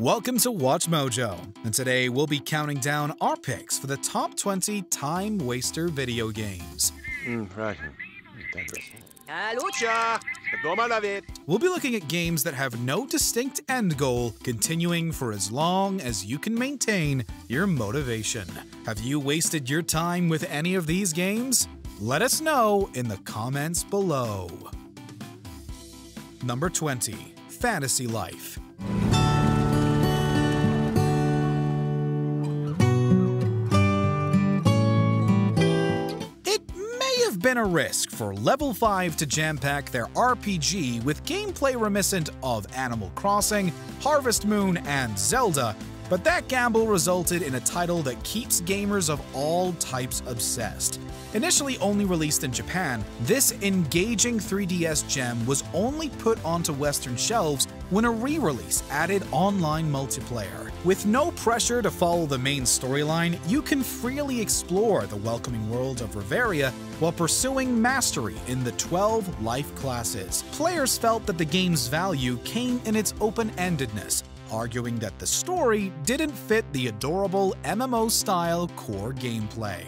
Welcome to Watch Mojo, and today we'll be counting down our picks for the top 20 time waster video games. Mm, right. We'll be looking at games that have no distinct end goal, continuing for as long as you can maintain your motivation. Have you wasted your time with any of these games? Let us know in the comments below. Number 20 Fantasy Life. Been a risk for Level 5 to jam pack their RPG with gameplay reminiscent of Animal Crossing, Harvest Moon, and Zelda, but that gamble resulted in a title that keeps gamers of all types obsessed. Initially only released in Japan, this engaging 3DS gem was only put onto Western shelves when a re release added online multiplayer. With no pressure to follow the main storyline, you can freely explore the welcoming world of Reveria while pursuing mastery in the 12 life classes. Players felt that the game's value came in its open endedness, arguing that the story didn't fit the adorable MMO style core gameplay.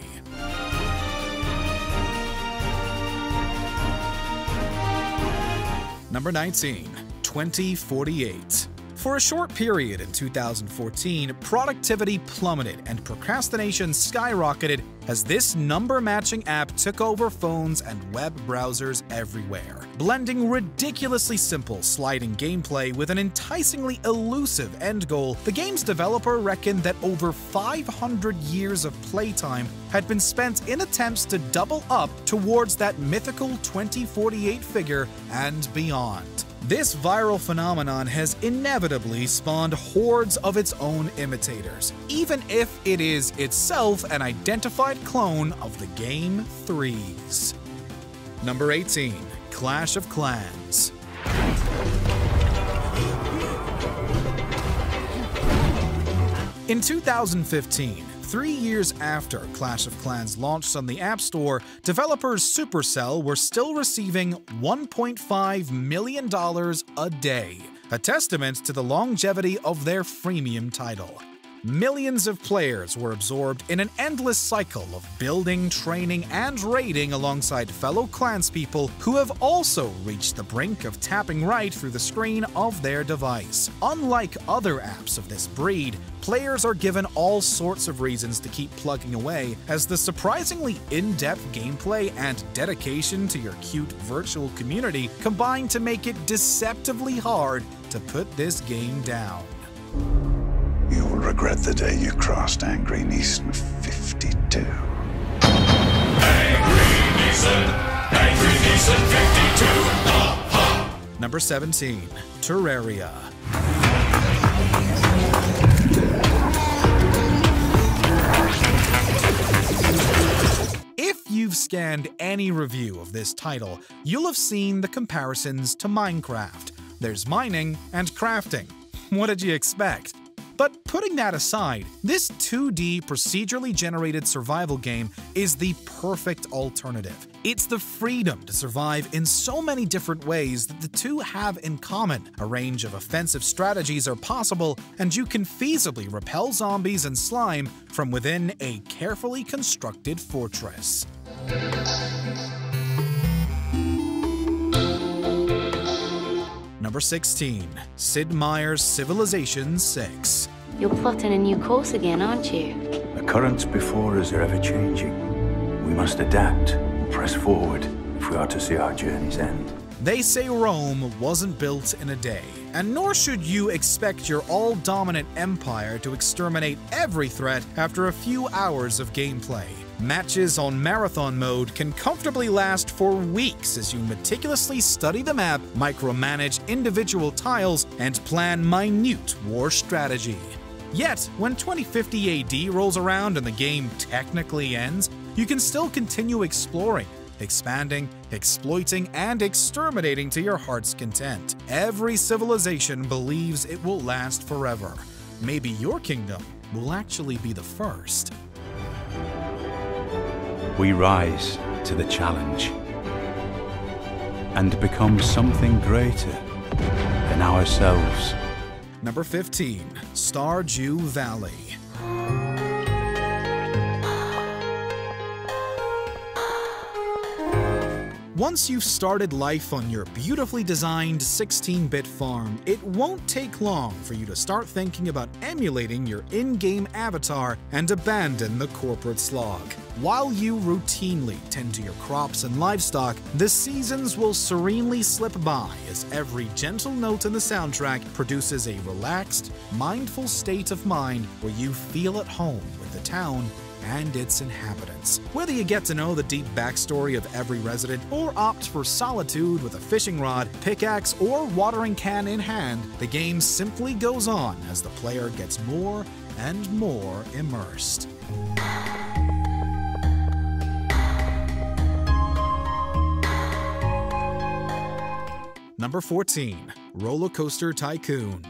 Number 19, 2048. For a short period in 2014, productivity plummeted and procrastination skyrocketed as this number matching app took over phones and web browsers everywhere. Blending ridiculously simple sliding gameplay with an enticingly elusive end goal, the game's developer reckoned that over 500 years of playtime had been spent in attempts to double up towards that mythical 2048 figure and beyond. This viral phenomenon has inevitably spawned hordes of its own imitators, even if it is itself an identified clone of the game Threes. Number 18 Clash of Clans. In 2015, Three years after Clash of Clans launched on the App Store, developers Supercell were still receiving $1.5 million a day, a testament to the longevity of their freemium title. Millions of players were absorbed in an endless cycle of building, training, and raiding alongside fellow clanspeople who have also reached the brink of tapping right through the screen of their device. Unlike other apps of this breed, players are given all sorts of reasons to keep plugging away, as the surprisingly in-depth gameplay and dedication to your cute virtual community combine to make it deceptively hard to put this game down. Regret the day you crossed Angry Neeson 52. Angry Neeson, Angry Neeson 52. Ha, ha. Number 17, Terraria. If you've scanned any review of this title, you'll have seen the comparisons to Minecraft. There's mining and crafting. What did you expect? But putting that aside, this 2D procedurally generated survival game is the perfect alternative. It's the freedom to survive in so many different ways that the two have in common. A range of offensive strategies are possible, and you can feasibly repel zombies and slime from within a carefully constructed fortress. Number 16, Sid Meier's Civilization 6. You're plotting a new course again, aren't you? The currents before us are ever changing. We must adapt, and press forward, if we are to see our journey's end. They say Rome wasn't built in a day, and nor should you expect your all dominant empire to exterminate every threat after a few hours of gameplay. Matches on marathon mode can comfortably last for weeks as you meticulously study the map, micromanage individual tiles, and plan minute war strategy. Yet, when 2050 AD rolls around and the game technically ends, you can still continue exploring, expanding, exploiting, and exterminating to your heart's content. Every civilization believes it will last forever. Maybe your kingdom will actually be the first. We rise to the challenge and become something greater than ourselves. Number 15, Stardew Valley. Once you've started life on your beautifully designed 16-bit farm, it won't take long for you to start thinking about emulating your in-game avatar and abandon the corporate slog. While you routinely tend to your crops and livestock, the seasons will serenely slip by as every gentle note in the soundtrack produces a relaxed, mindful state of mind where you feel at home with the town and its inhabitants. Whether you get to know the deep backstory of every resident or opt for solitude with a fishing rod, pickaxe, or watering can in hand, the game simply goes on as the player gets more and more immersed. Number 14, Roller Coaster Tycoon.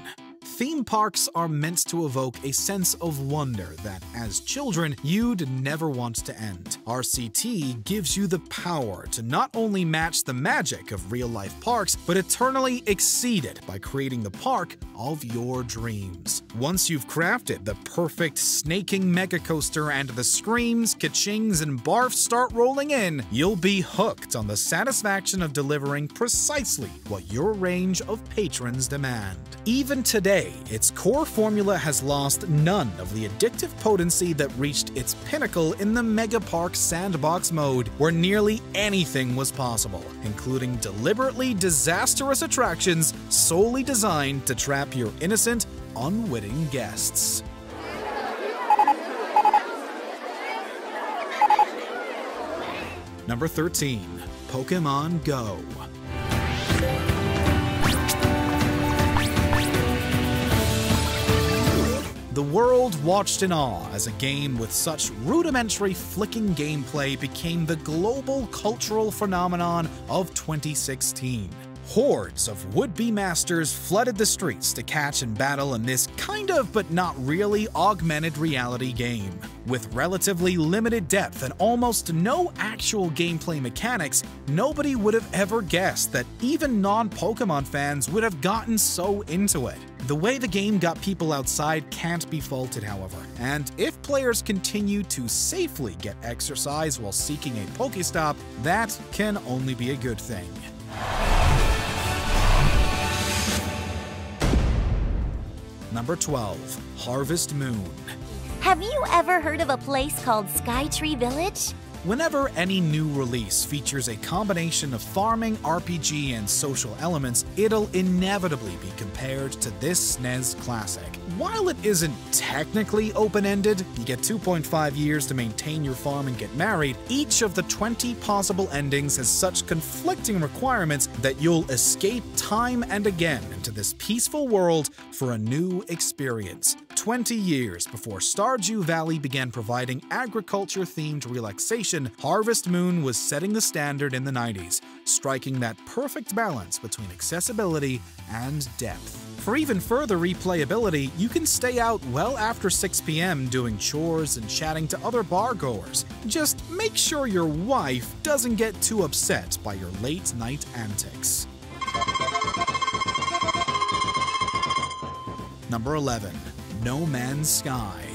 Theme parks are meant to evoke a sense of wonder that, as children, you'd never want to end. RCT gives you the power to not only match the magic of real life parks, but eternally exceed it by creating the park of your dreams. Once you've crafted the perfect snaking mega coaster and the screams, kachings, and barfs start rolling in, you'll be hooked on the satisfaction of delivering precisely what your range of patrons demand. Even today, its core formula has lost none of the addictive potency that reached its pinnacle in the Mega Park sandbox mode, where nearly anything was possible, including deliberately disastrous attractions solely designed to trap your innocent, unwitting guests. Number 13, Pokemon Go. The world watched in awe as a game with such rudimentary flicking gameplay became the global cultural phenomenon of 2016. Hordes of would-be masters flooded the streets to catch and battle in this kind of but not really augmented reality game. With relatively limited depth and almost no actual gameplay mechanics, nobody would have ever guessed that even non-Pokemon fans would have gotten so into it. The way the game got people outside can't be faulted, however, and if players continue to safely get exercise while seeking a Pokestop, that can only be a good thing. Number 12, Harvest Moon. Have you ever heard of a place called Skytree Village? Whenever any new release features a combination of farming, RPG, and social elements, it'll inevitably be compared to this SNES classic. While it isn't technically open-ended, you get 2.5 years to maintain your farm and get married, each of the 20 possible endings has such conflicting requirements that you'll escape time and again into this peaceful world for a new experience. 20 years before Stardew Valley began providing agriculture-themed relaxation, Harvest Moon was setting the standard in the 90s, striking that perfect balance between accessibility and depth. For even further replayability, you can stay out well after 6 p.m. doing chores and chatting to other bargoers. Just make sure your wife doesn't get too upset by your late night antics. Number 11. No Man's Sky.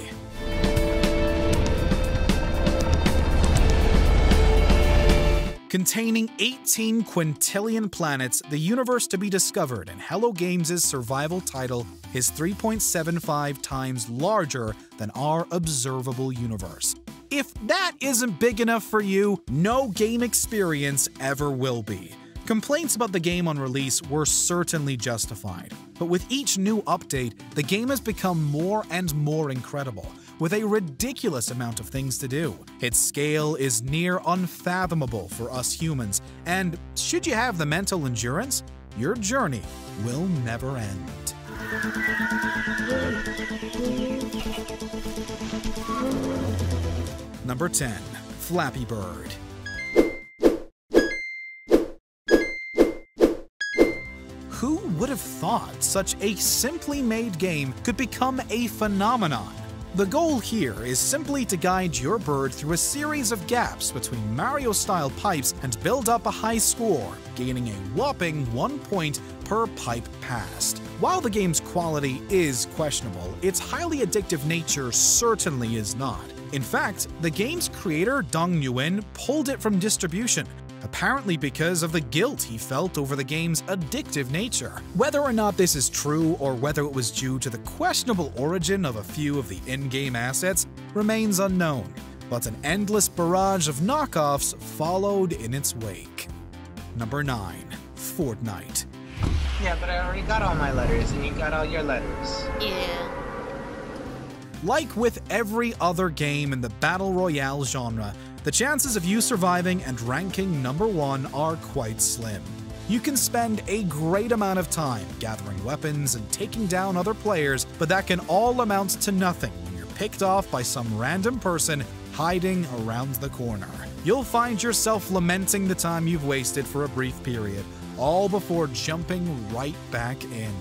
Containing 18 quintillion planets, the universe to be discovered in Hello Games' survival title is 3.75 times larger than our observable universe. If that isn't big enough for you, no game experience ever will be. Complaints about the game on release were certainly justified, but with each new update, the game has become more and more incredible, with a ridiculous amount of things to do. Its scale is near unfathomable for us humans, and should you have the mental endurance, your journey will never end. Number 10. Flappy Bird. Who would have thought such a simply made game could become a phenomenon? The goal here is simply to guide your bird through a series of gaps between Mario style pipes and build up a high score, gaining a whopping one point per pipe passed. While the game's quality is questionable, its highly addictive nature certainly is not. In fact, the game's creator, Dong Nguyen, pulled it from distribution, apparently because of the guilt he felt over the game's addictive nature. Whether or not this is true or whether it was due to the questionable origin of a few of the in-game assets remains unknown, but an endless barrage of knockoffs followed in its wake. Number 9. Fortnite. Yeah, but I already got all my letters, and you got all your letters. Yeah. Like with every other game in the Battle Royale genre, the chances of you surviving and ranking number one are quite slim. You can spend a great amount of time gathering weapons and taking down other players, but that can all amount to nothing when you're picked off by some random person hiding around the corner. You'll find yourself lamenting the time you've wasted for a brief period, all before jumping right back in.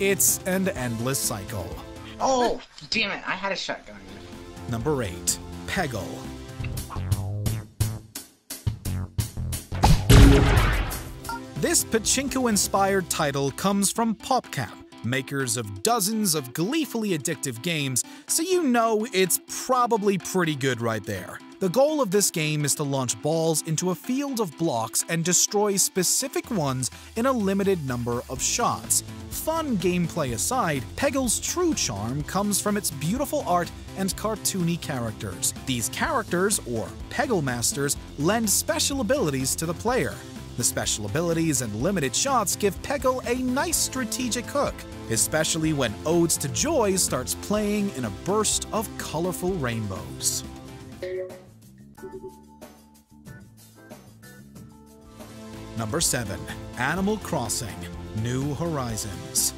It's an endless cycle. Oh, damn it! I had a shotgun. Number 8. Peggle. This pachinko inspired title comes from PopCap, makers of dozens of gleefully addictive games, so you know it's probably pretty good right there. The goal of this game is to launch balls into a field of blocks and destroy specific ones in a limited number of shots. Fun gameplay aside, Peggle's true charm comes from its beautiful art and cartoony characters. These characters, or Peggle Masters, lend special abilities to the player. The special abilities and limited shots give Peggle a nice strategic hook, especially when Odes to Joy starts playing in a burst of colorful rainbows. Number 7. Animal Crossing New Horizons.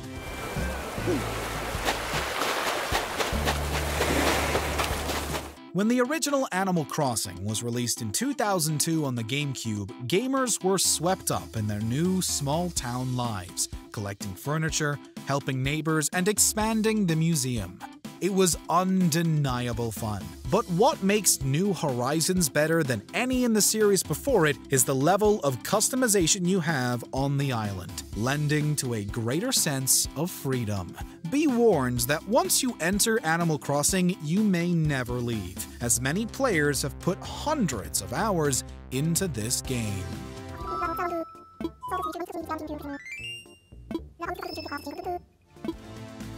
When the original Animal Crossing was released in 2002 on the GameCube, gamers were swept up in their new small town lives, collecting furniture, helping neighbors, and expanding the museum. It was undeniable fun. But what makes New Horizons better than any in the series before it is the level of customization you have on the island, lending to a greater sense of freedom. Be warned that once you enter Animal Crossing, you may never leave, as many players have put hundreds of hours into this game.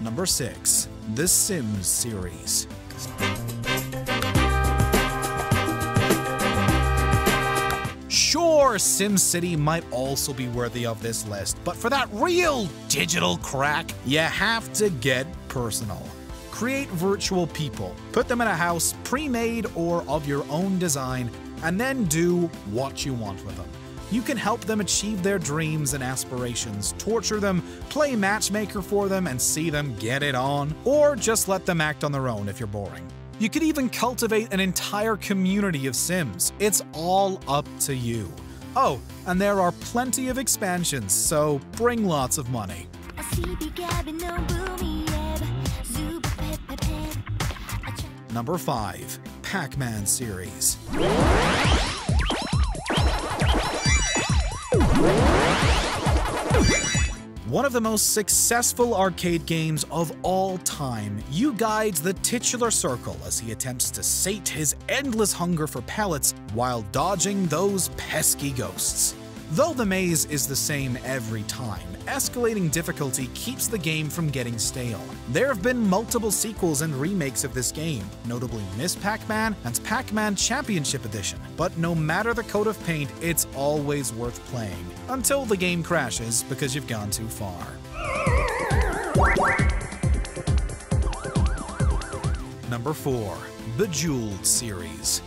Number 6. The Sims series. Sure, SimCity might also be worthy of this list, but for that real digital crack, you have to get personal. Create virtual people, put them in a house pre made or of your own design, and then do what you want with them. You can help them achieve their dreams and aspirations, torture them, play matchmaker for them, and see them get it on, or just let them act on their own if you're boring. You could even cultivate an entire community of Sims. It's all up to you. Oh, and there are plenty of expansions, so bring lots of money. Number 5. Pac-Man series. One of the most successful arcade games of all time, you guides the titular circle as he attempts to sate his endless hunger for pellets while dodging those pesky ghosts. Though the maze is the same every time, escalating difficulty keeps the game from getting stale. There have been multiple sequels and remakes of this game, notably Miss Pac-Man and Pac-Man Championship Edition, but no matter the coat of paint, it's always worth playing, until the game crashes because you've gone too far. Number 4. Bejeweled series.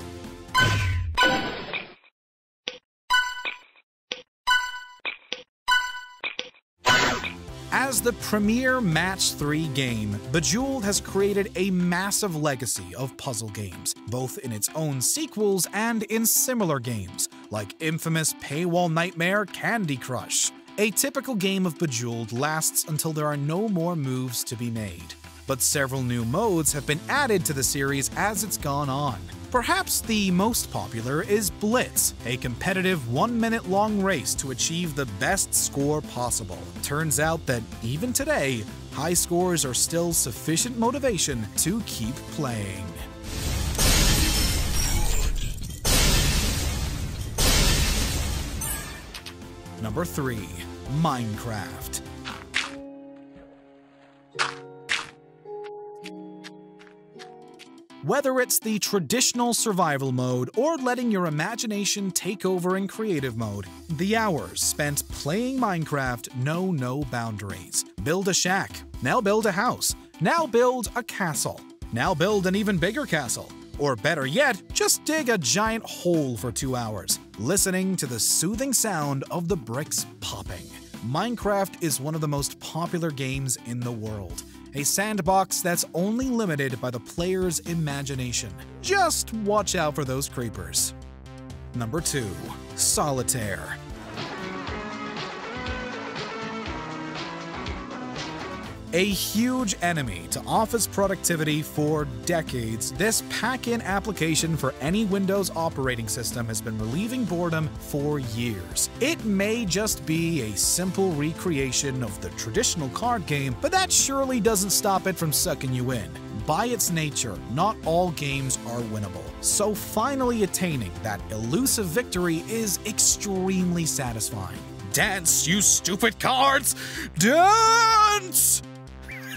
The premier Match 3 game, Bejeweled has created a massive legacy of puzzle games, both in its own sequels and in similar games, like infamous Paywall Nightmare Candy Crush. A typical game of Bejeweled lasts until there are no more moves to be made. but several new modes have been added to the series as it's gone on. Perhaps the most popular is Blitz, a competitive one minute long race to achieve the best score possible. Turns out that even today, high scores are still sufficient motivation to keep playing. Number 3. Minecraft. Whether it's the traditional survival mode or letting your imagination take over in creative mode, the hours spent playing Minecraft know no boundaries. Build a shack, now build a house, now build a castle, now build an even bigger castle. Or better yet, just dig a giant hole for two hours, listening to the soothing sound of the bricks popping. Minecraft is one of the most popular games in the world a sandbox that's only limited by the player's imagination. Just watch out for those creepers. Number 2. Solitaire. A huge enemy to office productivity for decades, this pack-in application for any Windows operating system has been relieving boredom for years. It may just be a simple recreation of the traditional card game, but that surely doesn't stop it from sucking you in. By its nature, not all games are winnable, so finally attaining that elusive victory is extremely satisfying. Dance, you stupid cards! Dance!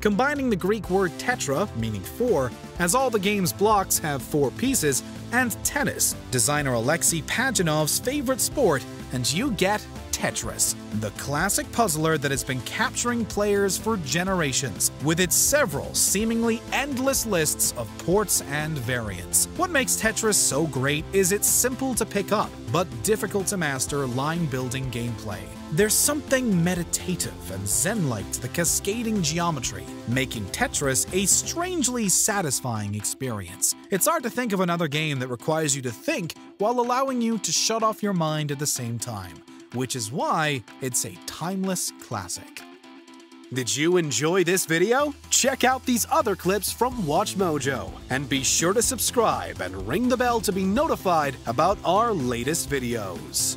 Combining the Greek word tetra, meaning four, as all the game's blocks have four pieces, and tennis, designer Alexei Pajitnov's favorite sport, and you get Tetris, the classic puzzler that has been capturing players for generations, with its several seemingly endless lists of ports and variants. What makes Tetris so great is its simple to pick up, but difficult to master line building gameplay. There's something meditative and zen-like to the cascading geometry, making Tetris a strangely satisfying experience. It's hard to think of another game that requires you to think while allowing you to shut off your mind at the same time, which is why it's a timeless classic. Did you enjoy this video? Check out these other clips from WatchMojo, and be sure to subscribe and ring the bell to be notified about our latest videos.